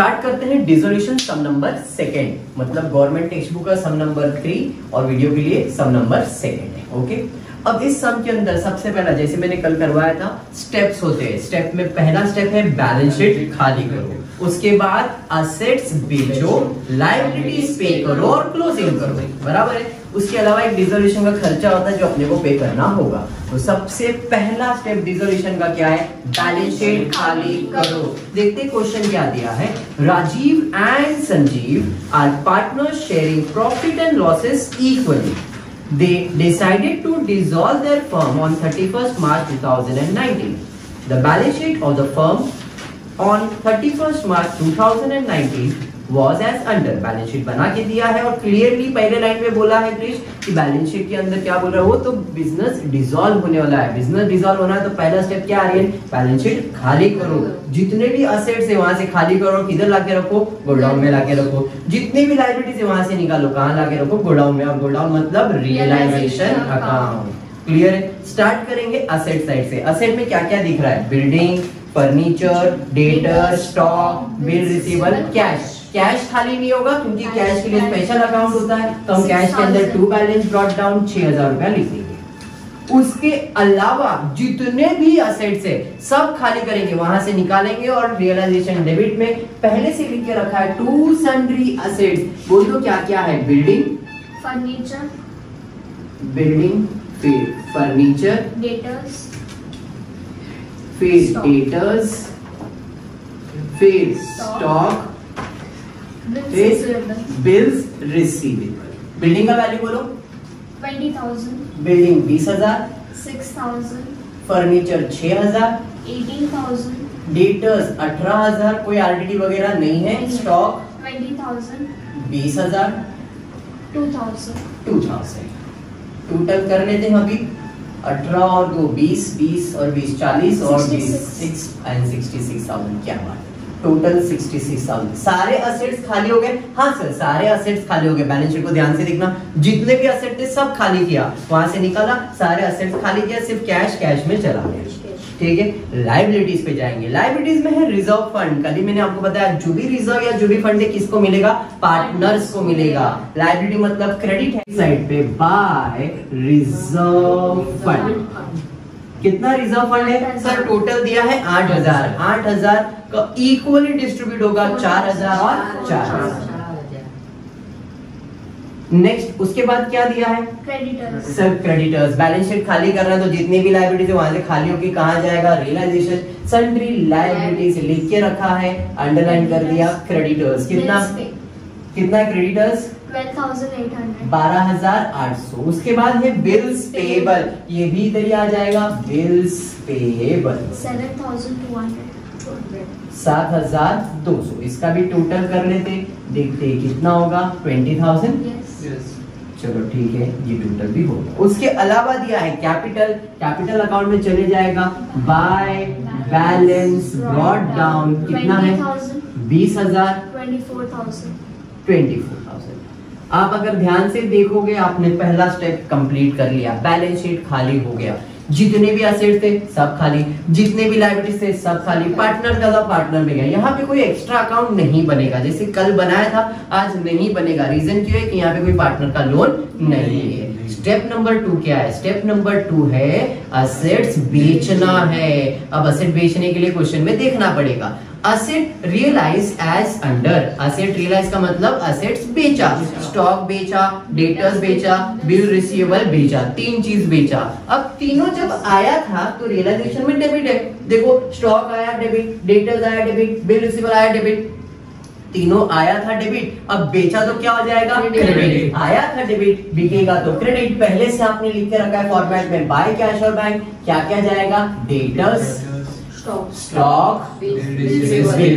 Start करते हैं dissolution sum number second मतलब गवर्नमेंट टेक्स्ट बुक का सम नंबर थ्री और वीडियो के लिए सम नंबर सेकेंड है ओके अब इस सम के अंदर सबसे पहला, जैसे मैंने कल करवाया था स्टेप्स होते हैं। स्टेप में पहला स्टेप है बैलेंस शीट खाली करो। उसके बाद असेट्स बेचो लाइबिलिटीज पे करो और क्लोजिंग करो। बराबर है? उसके अलावा एक डिजोल्यूशन का खर्चा होता है जो अपने को पे करना होगा। तो सबसे पहला स्टेप डिजोल्यूशन का क्या है? बैलेंस शीट खाली करो। देखते क्वेश्चन क्या दिया है। Rajiv and Sanjeev are partner sharing profit and losses equally they decided to dissolve their firm on 31st March 2019. The balance sheet of the firm on 31st March 2019 was as under. Balance sheet बना के दिया है और clearly पहले line में बोला है क्रिश कि बैलेंस शीट के अंदर क्या बोल रहा है वो तो बिज़नेस डिसॉल्व होने वाला है। बिज़नेस डिसॉल्व होना है तो पहला स्टेप क्या आ रही है? बैलेंस शीट खाली करो। जितने भी असेट्स है वहाँ से खाली करो। किधर लाके रखो? गोडाउन में लाके रखो। जितनी भी लाइबिलिटीज है वहाँ से निकालो। कहाँ लाके रखो? गोडाउन में। और गोडाउन मतलब रियलाइजेशन अकाउंट क्लियर है स्टार्ट करेंगे असेट साइड से। असेट में क्या क्या दिख रहा है? Building furniture debtor stock bill receivable cash cash खाली नहीं होगा क्योंकि कैश के लिए स्पेशल अकाउंट होता है। तो हम कैश के अंदर टू बैलेंस ब्रॉट डाउन छह हज़ार रुपया लिख देंगे। उसके अलावा जितने भी असेट्स है सब खाली करेंगे। वहाँ से निकालेंगे और रियलाइजेशन डेबिट में पहले से लिख के रखा है टू सन्ड्री असेट्स बोल दो क्या क्या है? बिल्डिंग फर्नीचर बिल्डिंग फिर फर्नीचर डेटर्स फिर डेटर्स फिर stock bills bills receivable building का वैल्यू बोलो. ट्वेंटी थाउज़ेंड बिल्डिंग बीस हज़ार. सिक्स थाउज़ेंड फर्नीचर छह हज़ार. एटीन थाउज़ेंड डेटर्स अठारह हज़ार. कोई आरडीडी वगैरह नहीं है. स्टॉक ट्वेंटी थाउज़ेंड बीस हज़ार. Two thousand two thousand total कर लेते हैं अभी. अठारह और दो बीस बीस और बीस चालीस और बीस six and sixty six thousand क्या बात है? Total sixty six thousand. सारे असेट्स खाली हो गए। हाँ सर, सारे असेट्स खाली हो गए। बैलेंस शीट को ध्यान से देखना। जितने भी असेट थे, सब खाली किया। वहाँ से निकाला, सारे असेट्स खाली किया, सिर्फ़ कैश कैश में चला गया। ठीक है? लाइबिलिटीज पे जाएँगे। लाइबिलिटीज में है रिज़र्व फंड कल ही मैंने आपको बताया, जो भी रिज़र्व या जो भी फंड है, किसको मिलेगा? पार्टनर्स को मिलेगा। लाइबिलिटी मतलब क्रेडिट है साइड पे बाय रिज़र्व फंड कितना रिज़र्व फंड है? सर टोटल दिया है आठ हज़ार। आठ हज़ार का इक्वली डिस्ट्रीब्यूट होगा चार हज़ार और चार हज़ार। नेक्स्ट उसके बाद क्या दिया है? Creditors sir creditors balance sheet खाली करना है तो जितनी भी लाइबिलिटीज है वहाँ से खाली होगी कहा जाएगा? रियलाइजेशन सन्ड्री लाइबिलिटीज लिख के रखा है अंडरलाइन कर दिया क्रेडिटर्स कितना? कितना क्रेडिटर्स ट्वेल्व एट हंड्रेड बारह हज़ार आठ सौ। उसके बाद है बिल्स पेबल ये भी इधर ही आ जाएगा। Bills payable seven thousand two hundred सात हज़ार दो सौ। इसका भी टोटल कर लेते देखते कितना होगा। ट्वेंटी थाउज़ेंड चलो ठीक है ये टोटल भी होगा। उसके अलावा दिया है कैपिटल कैपिटल अकाउंट में चले जाएगा। बाय बैलेंस ब्रॉड डाउन कितना है? बीस हज़ार। Twenty four thousand twenty four आप अगर ध्यान से देखोगे आपने पहला स्टेप कंप्लीट कर लिया। बैलेंस शीट खाली हो गया। जितने भी असेट थे सब खाली। जितने भी लाइबिलिटीज थे सब खाली। पार्टनर का था पार्टनर में गया। यहाँ पे कोई एक्स्ट्रा अकाउंट नहीं बनेगा। जैसे कल बनाया था आज नहीं बनेगा। रीजन क्यों है कि यहाँ पे कोई पार्टनर का लोन नहीं है। स्टेप नंबर टू क्या है? स्टेप नंबर टू है असेट्स बेचना है। अब असेट बेचने के लिए क्वेश्चन में देखना पड़ेगा। Asset realise as under asset realise का मतलब असेट्स बेचा स्टॉक बेचा डेटर्स बेचा बिल रिसीवेबल बेचा तीन चीज़ बेचा। अब तीनों जब आया था तो रियलाइजेशन में डेबिट है। देखो स्टॉक आया डेबिट डेटर्स आया डेबिट बिल रिसीवेबल आया डेबिट तीनों आया था डेबिट अब बेचा तो क्या हो जाएगा? क्रेडिट आया था डेबिट बिकेगा तो क्रेडिट पहले से आपने लिख के रखा है फॉर्मेट में। बाय कैश और बैंक क्या क्या जाएगा? डेटर्स स्टॉक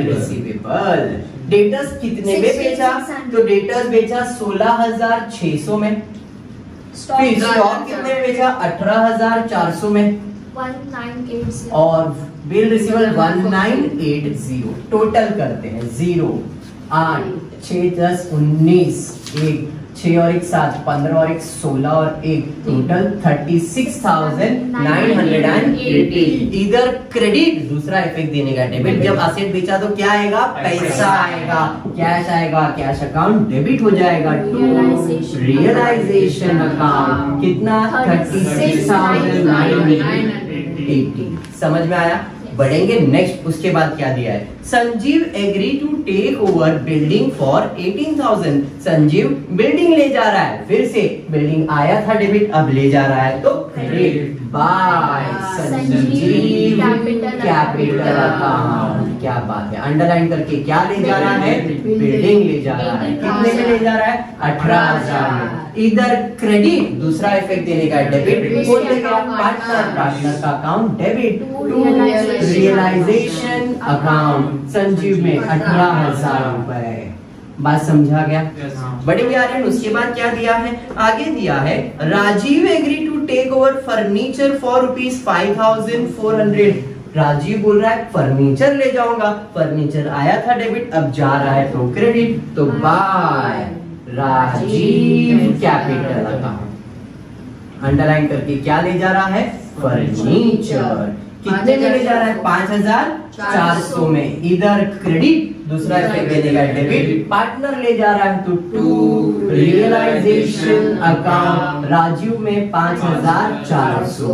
रिसीवेबल डेटर्स कितने में बेचा? तो डेटर्स बेचा सोलह हज़ार छह सौ में। फिर स्टॉक कितने में बेचा? अठारह हज़ार चार सौ में। वन नाइन एट ज़ीरो और bill receivable one nine eight zero total करते हैं ज़ीरो आठ छ दस उन्नीस एक छह और एक सात पंद्रह और एक सोलह और एक total thirty six thousand nine hundred and eighty इधर क्रेडिट दूसरा इफ़ेक्ट देने का डेबिट जब असेट बेचा तो क्या आएगा? पैसा आएगा। कैश आएगा कैश अकाउंट डेबिट हो जाएगा। टू रियलाइजेशन अकाउंट कितना? Thirty six thousand nine hundred eighty समझ में आया? बढ़ेंगे। नेक्स्ट उसके बाद क्या दिया है? Sanjeev agree to take over building for 18000 Sanjeev building ले जा रहा है। फिर से बिल्डिंग आया था डेबिट अब ले जा रहा है। तो credit by Sanjeev capital account. क्या बात है। अंडरलाइन करके क्या ले जा रहा है? बिल्डिंग ले जा रहा है। कितने में ले जा रहा है? अठारह हज़ार इधर क्रेडिट दूसरा इफ़ेक्ट देने का डेबिट पार्टनर पार्टनर का account debit to realisation account Sanjeev में अठारह हज़ार रुपए। बात समझा गया? बड़े प्यारे उसके बाद क्या दिया है? आगे दिया है Rajiv agree take over furniture for rupees five thousand four hundred Rajiv बोल रहा है फर्नीचर ले जाऊँगा। फर्नीचर आया था डेबिट अब जा रहा है तो क्रेडिट। तो by. Rajiv capital account. Underline करके क्या ले जा रहा है? फर्नीचर। कितने में ले जा रहा है? पाँच हज़ार चार सौ में। इधर क्रेडिट दूसरा डेबिट। पार्टनर ले जा रहा है तो टू रियलाइजेशन अकाउंट राजीव में पाँच हज़ार चार सौ।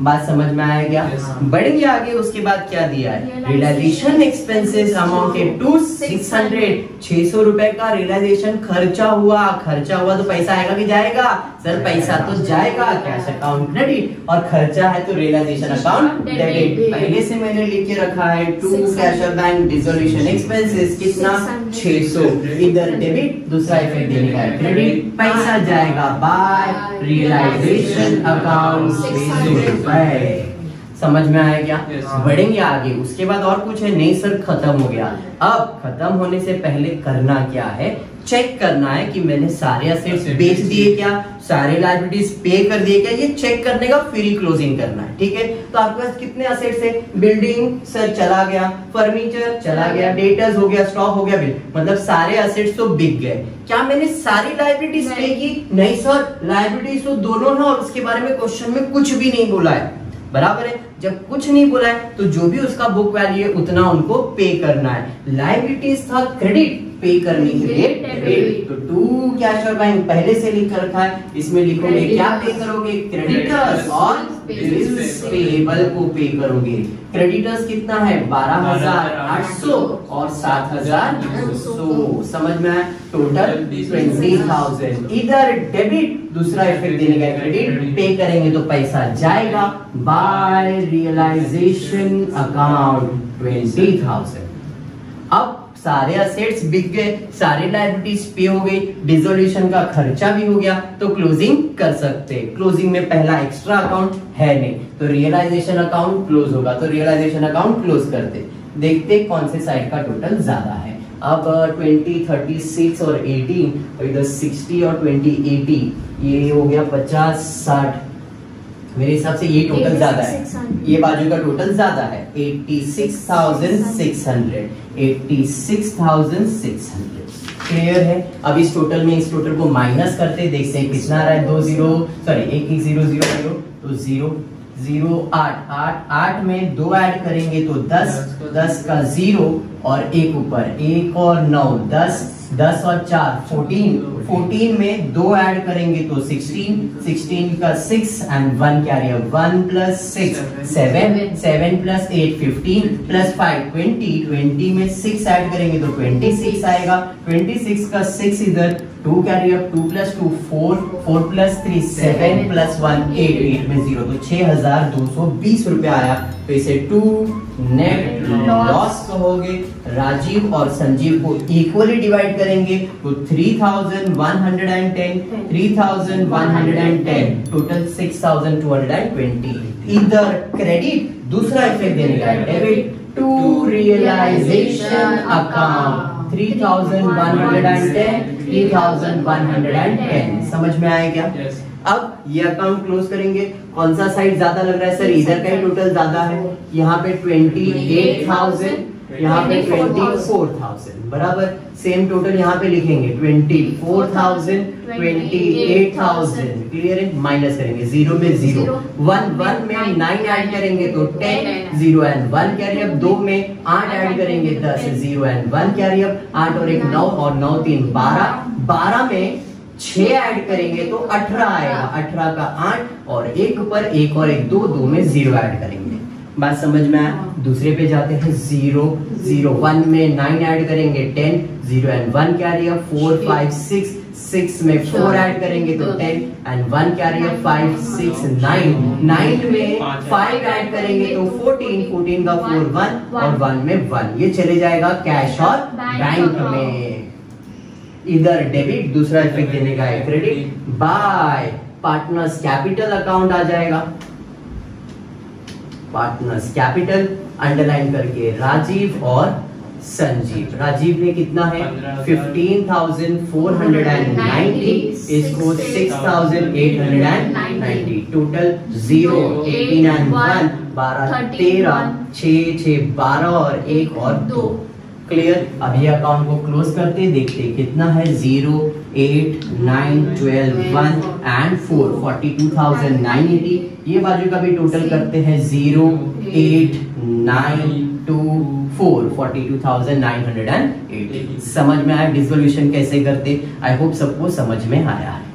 बात समझ में आया क्या? Yes. बढ़ेंगे आगे उसके बाद क्या दिया है? Realisation expenses amounted to six hundred छह सौ रुपए का रियलाइजेशन खर्चा हुआ। खर्चा हुआ तो पैसा आएगा कि जाएगा? सर पैसा तो जाएगा कैश अकाउंट क्रेडिट और खर्चा है तो रियलाइजेशन अकाउंट डेबिट पहले से मैंने लिख के रखा है to cash bank dissolution expenses कितना? 600 छह सौ। इधर डेबिट दूसरा इफ़ेक्ट देने का क्रेडिट पैसा जाएगा। बाय रियलाइजेशन अकाउंट 600 समझ में आया क्या? Yes. बढ़ेंगे आगे। उसके बाद और कुछ है? नहीं सर खत्म हो गया। अब खत्म होने से पहले करना क्या है? चेक करना है कि मैंने सारे असेट्स बेच दिए क्या? सारे लाइबिलिटीज पे कर दिए क्या? ये चेक करने का फ्री क्लोजिंग करना है ठीक है? तो आपके पास कितने असेट्स है? बिल्डिंग सर चला गया। फर्नीचर चला गया। डेटर्स हो गया स्टॉक हो गया बिल मतलब सारे असेट्स तो बिक गए। क्या मैंने सारी लाइबिलिटीज पे की? नहीं सर लाइबिलिटीज तो दोनों है और उसके बारे में क्वेश्चन में कुछ भी नहीं बोला है। बराबर है? जब कुछ नहीं बोला है तो जो भी उसका बुक वैल्यू है उतना उनको पे करना है। लाइबिलिटीज था क्रेडिट पे करने के लिए तो टू कैश और बैंक पहले से लिख कर रखा है। इसमें लिखोगे क्या पे करोगे? क्रेडिटर्स और बिल्स पेबल को पे करोगे। क्रेडिटर्स कितना है? बारह हज़ार आठ सौ और सात हज़ार सौ। समझ में आया? टोटल ट्वेंटी थाउज़ेंड इधर डेबिट दूसरा इफ़ेक्ट देने का क्रेडिट पे करेंगे तो पैसा जाएगा। By realisation account twenty thousand सारे असेट्स बिक गए, सारे लाइबिलिटीज पे हो गई डिसोल्यूशन का खर्चा भी हो गया तो क्लोजिंग कर सकते क्लोजिंग में पहला एक्स्ट्रा अकाउंट है नहीं तो रियलाइजेशन अकाउंट क्लोज होगा तो रियलाइजेशन अकाउंट क्लोज करते देखते कौन से साइड का टोटल ज़्यादा है। अब ट्वेंटी थर्टी सिक्स और एटीन इधर सिक्सटी और ट्वेंटी एटी ये हो गया पचास, साठ मेरे हिसाब से ये टोटल ज़्यादा है। ये बाजू का टोटल ज़्यादा है। 86,600 86,600 क्लियर है? अब इस टोटल में इस टोटल को माइनस करते देखते हैं कितना आ रहा है। दो ज़ीरो सॉरी एक एक ज़ीरो ज़ीरो ज़ीरो तो ज़ीरो ज़ीरो आठ आठ आठ में दो ऐड करेंगे तो दस दस का ज़ीरो और एक ऊपर। एक और नौ दस दस और चार फोर्टीन फोर्टीन में दो ऐड करेंगे तो सिक्सटीन सिक्सटीन का सिक्स एंड वन क्या carrier one plus six seven seven plus eight fifteen plus five twenty twenty में सिक्स ऐड करेंगे तो ट्वेंटी सिक्स आएगा. ट्वेंटी सिक्स का सिक्स इधर two carrier two plus two four four plus three seven plus one eight eight में zero तो छह हज़ार दो सौ बीस रुपया आया। तो इसे टू नेट लॉस कहोगे। राजीव और संजीव को इक्वली डिवाइड करेंगे। तो three thousand one hundred and ten three thousand one hundred and ten total six thousand two hundred and twenty इधर क्रेडिट दूसरा इफ़ेक्ट देने का debit to realisation account three thousand one hundred and ten three thousand one hundred and ten समझ में आया क्या? Yes. अब ये अकाउंट क्लोज करेंगे। कौन सा साइड ज़्यादा लग रहा है? सर इधर का ही टोटल ज़्यादा है। यहाँ पे ट्वेंटी एट थाउज़ेंड यहाँ पे ट्वेंटी फोर थाउज़ेंड बराबर सेम टोटल यहाँ पे लिखेंगे. Twenty four thousand twenty eight thousand clear है? माइनस करेंगे. ज़ीरो में ज़ीरो वन वन में नाइन ऐड करेंगे तो ten zero and one carry अब दो में आठ ऐड करेंगे दस ज़ीरो एंड वन कैरी अब आठ और एक नौ और नौ तीन बारह. बारह. में छह ऐड करेंगे तो अठारह आएगा. अठारह का आठ और एक पर एक और एक दो दो में ज़ीरो ऐड करेंगे. बात समझ में आया? दूसरे पे जाते हैं ज़ीरो ज़ीरो वन में नाइन ऐड करेंगे टेन ज़ीरो एंड वन क्या रहेगा फोर फाइव सिक्स सिक्स में फोर ऐड करेंगे तो टेन एंड वन क्या रहेगा फाइव सिक्स नाइन नाइन में फाइव ऐड करेंगे. तो फोर्टीन फोर्टीन का फोर वन और वन में वन ये चले जाएगा कैश और बैंक में. इधर डेबिट दूसरा इफ़ेक्ट देने का है credit by partners capital account आ जाएगा. पार्टनर्स कैपिटल अंडरलाइन करके राजीव और संजीव। राजीव ने कितना है? Fifteen thousand four hundred and ninety इसको six thousand eight hundred and ninety total zero eighteen and one बारह तेरह छ छ बारह और एक और दो। क्लियर अभी अकाउंट को क्लोज करते देखते कितना है zero eight nine twelve one and four forty two thousand nine eighty ये बाजू का भी टोटल करते हैं zero eight nine two four forty two thousand nine hundred and eighty समझ में आया? डिसोल्यूशन कैसे करते? आई होप सबको समझ में आया। है